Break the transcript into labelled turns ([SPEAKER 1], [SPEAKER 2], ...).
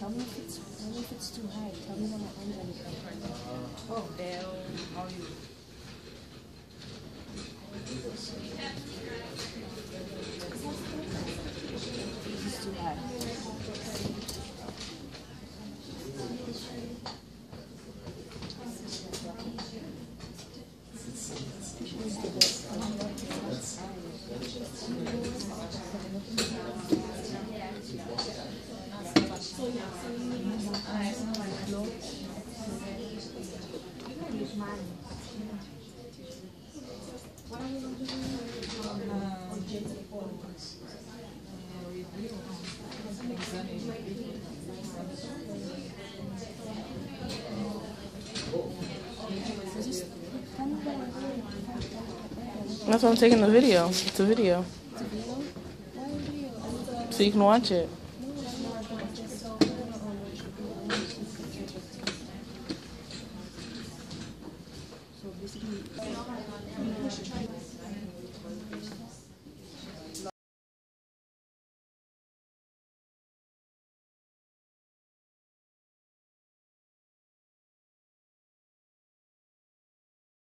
[SPEAKER 1] Tell me if it's tell me if it's too high. Tell me when I'm under it.
[SPEAKER 2] Oh, how are you.
[SPEAKER 1] It's too high.
[SPEAKER 3] That's why I'm taking the video. It's a video. So you can watch it.
[SPEAKER 1] So basically,